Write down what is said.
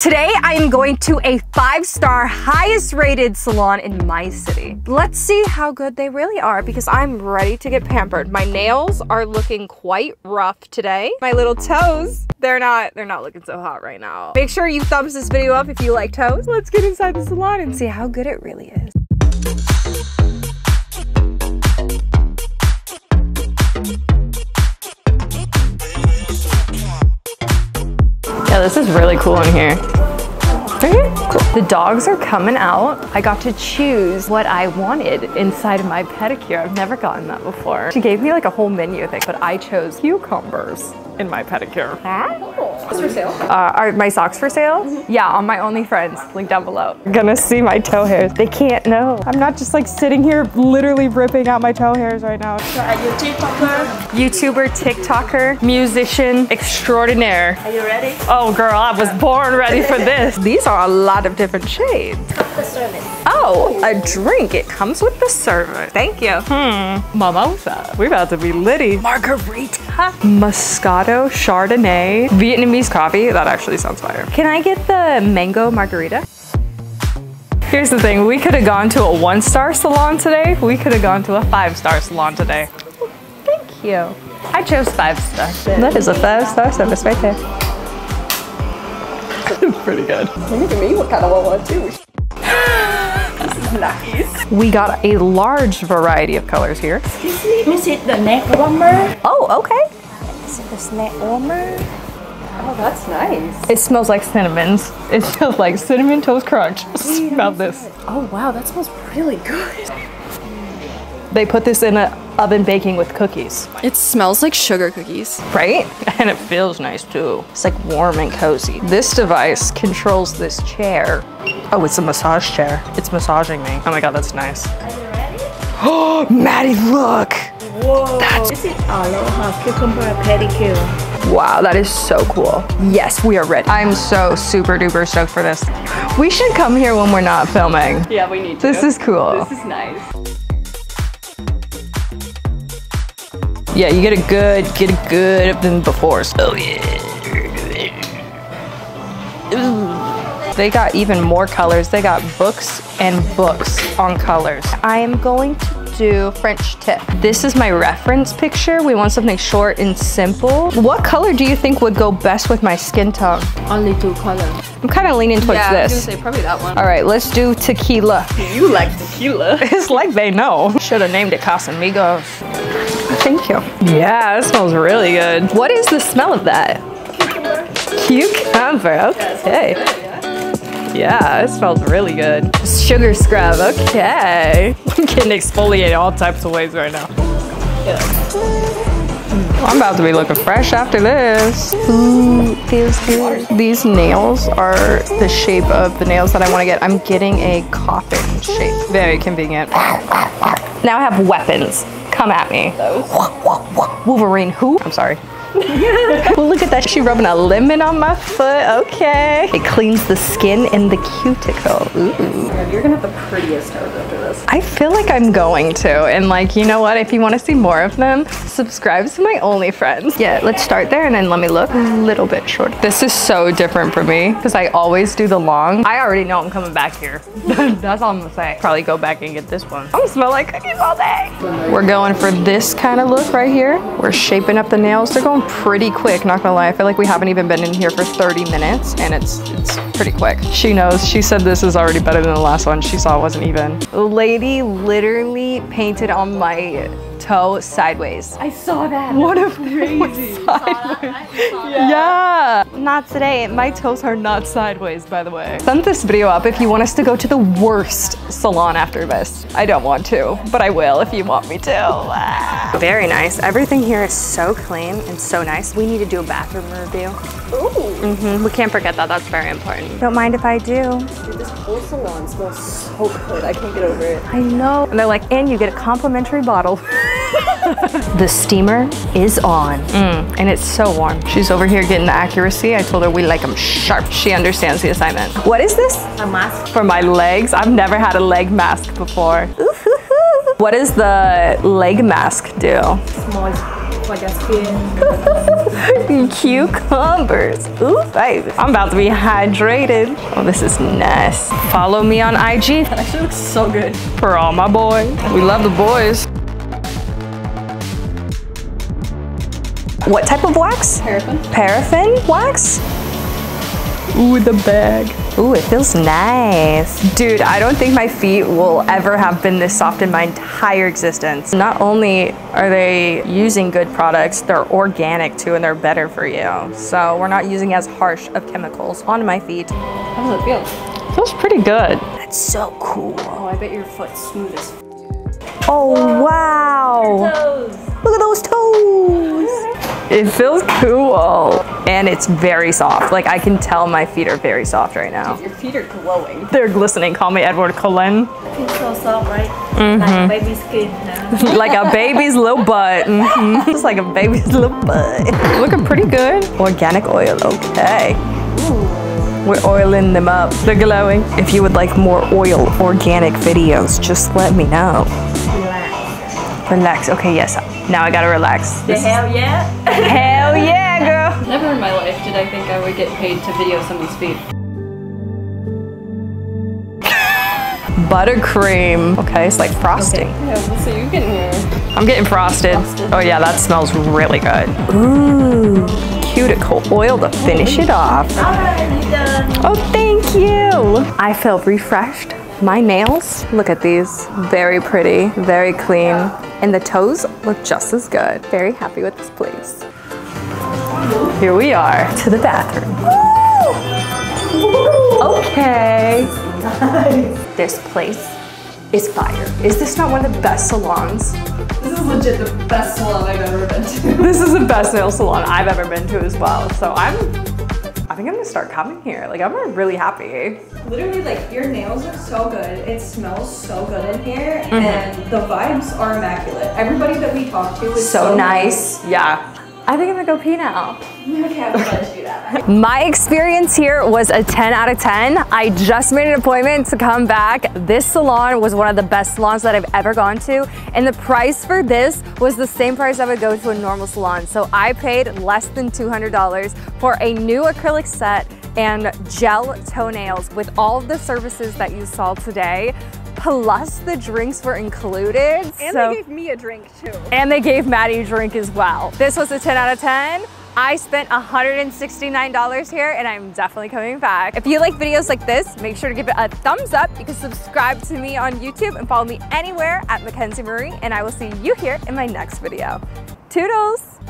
Today, I am going to a five-star, highest rated salon in my city. Let's see how good they really are because I'm ready to get pampered. My nails are looking quite rough today. My little toes, they're not, they're not looking so hot right now. Make sure you thumbs this video up if you like toes. Let's get inside the salon and see how good it really is. This is really cool in here. Cool. The dogs are coming out. I got to choose what I wanted inside of my pedicure. I've never gotten that before. She gave me like a whole menu thing, but I chose cucumbers in my pedicure. It's for sale. Uh, are my socks for sale? Mm -hmm. Yeah, on my OnlyFriends, link down below. You're gonna see my toe hairs. They can't know. I'm not just like sitting here literally ripping out my toe hairs right now. So are you TikToker? YouTuber, TikToker, musician extraordinaire. Are you ready? Oh girl, I was born ready for this. These are a lot of different shades. The service. Oh, a drink. It comes with the service. Thank you. Hmm. Mimosa. We're about to be litty. Margarita. Moscato Chardonnay. Vietnamese coffee. That actually sounds fire. Can I get the mango margarita? Here's the thing, we could have gone to a one-star salon today. We could have gone to a five-star salon today. Thank you. I chose five stars. That is a five-star service right there. Pretty good. Look at me, what kind of one too? Nice. We got a large variety of colors here. Excuse me, is it the neck warmer? Oh, okay. Is it the neck warmer? Oh, that's nice. It smells like cinnamons. It smells like cinnamon toast crunch. Smell this. Oh wow, that smells really good. They put this in an oven baking with cookies. It smells like sugar cookies. Right? And it feels nice too. It's like warm and cozy. This device controls this chair. Oh, it's a massage chair. It's massaging me. Oh my God, that's nice. Are you ready? Oh, Maddie, look. Whoa. That's this is Aloha Cucumber Pedicure. Wow, that is so cool. Yes, we are ready. I'm so super duper stoked for this. We should come here when we're not filming. Yeah, we need to. This is cool. This is nice. Yeah, you get a good, get a good up than before. Oh yeah. They got even more colors. They got books and books on colors. I am going to do French tip. This is my reference picture. We want something short and simple. What color do you think would go best with my skin tone? Only two colors. I'm kind of leaning towards yeah, this. Gonna say probably that one. All right, let's do tequila. You like tequila. it's like they know. Should have named it Casamigos. Thank you. Yeah, it smells really good. What is the smell of that? Cucumber. Okay. Yeah, it smells really good. Sugar scrub. Okay. I'm getting exfoliated all types of ways right now. I'm about to be looking fresh after this. Ooh, feels good. These nails are the shape of the nails that I want to get. I'm getting a coffin shape. Very convenient. Now I have weapons. Come at me. Wolverine who? I'm sorry. well, look at that. She rubbing a lemon on my foot. Okay. It cleans the skin and the cuticle. Ooh. You're gonna have the prettiest toes after this. I feel like I'm going to. And like, you know what? If you want to see more of them, subscribe to my OnlyFriends. Yeah, let's start there and then let me look a little bit short. This is so different for me because I always do the long. I already know I'm coming back here. That's all I'm gonna say. Probably go back and get this one. I'm gonna smell like cookies all day. We're going for this kind of look right here. We're shaping up the nails. They're going pretty quick, not gonna lie. I feel like we haven't even been in here for 30 minutes and it's it's pretty quick. She knows. She said this is already better than the last one. She saw it wasn't even. Lady literally painted on my toe sideways. I saw that. What a crazy. Yeah. Not today. My toes are not sideways, by the way. Send this video up if you want us to go to the worst salon after this. I don't want to, but I will if you want me to. Ah. Very nice. Everything here is so clean and so nice. We need to do a bathroom review. Ooh. Mm -hmm. We can't forget that. That's very important. Don't mind if I do. Dude, this whole salon smells so good. I can't get over it. I know. And they're like, and you get a complimentary bottle. the steamer is on mm, and it's so warm. She's over here getting the accuracy. I told her we like them sharp. She understands the assignment. What is this? A mask. For my legs. I've never had a leg mask before. What does the leg mask do? Moist skin. Cucumbers. Ooh, baby. I'm about to be hydrated. Oh, this is nice. Follow me on IG That Actually looks so good. for all my boys. We love the boys. What type of wax? Paraffin. Paraffin wax? Ooh, the bag. Ooh, it feels nice. Dude, I don't think my feet will ever have been this soft in my entire existence. Not only are they using good products, they're organic too and they're better for you. So we're not using as harsh of chemicals on my feet. How does it feel? Feels pretty good. That's so cool. Oh, I bet your foot's smooth as Oh, wow. Look at those toes. It feels cool. And it's very soft. Like I can tell my feet are very soft right now. Your feet are glowing. They're glistening. Call me Edward Cullen. It's so soft, right? Mm-hmm. Like baby skin now. like a baby's little butt. Mhm. Just like a baby's little butt. Looking pretty good. Organic oil, okay. We're oiling them up. They're glowing. If you would like more oil organic videos, just let me know. Relax. Okay, yes. Now I gotta relax. The hell yeah? Hell yeah, girl. Never in my life did I think I would get paid to video someone's feet. Buttercream. Okay, it's like frosting. Yeah, we'll see you getting here. Uh, I'm getting frosted. Frosted. Oh yeah, that smells really good. Ooh, cuticle oil to finish it off. Alright, you done. Oh, thank you. I feel refreshed. My nails, look at these. Very pretty, very clean. And the toes look just as good. Very happy with this place. Here we are to the bathroom. Okay. This place is fire. Is this not one of the best salons? This is legit the best salon I've ever been to. This is the best nail salon I've ever been to as well. So I'm, think I'm gonna start coming here. Like I'm really happy. Literally, like, your nails are so good. It smells so good in here. Mm-hmm. And the vibes are immaculate. Everybody that we talk to is So nice. Yeah. I think I'm gonna go pee now. Okay, I'm gonna let you do that. My experience here was a 10 out of 10. I just made an appointment to come back. This salon was one of the best salons that I've ever gone to. And the price for this was the same price I would go to a normal salon. So I paid less than $200 for a new acrylic set and gel toenails with all of the services that you saw today. Plus the drinks were included. And so- they gave me a drink too. and they gave Maddie a drink as well. This was a 10 out of 10. I spent $169 here and I'm definitely coming back. If you like videos like this, make sure to give it a thumbs up. You can subscribe to me on YouTube and follow me anywhere at Mackenzie Marie and I will see you here in my next video. Toodles!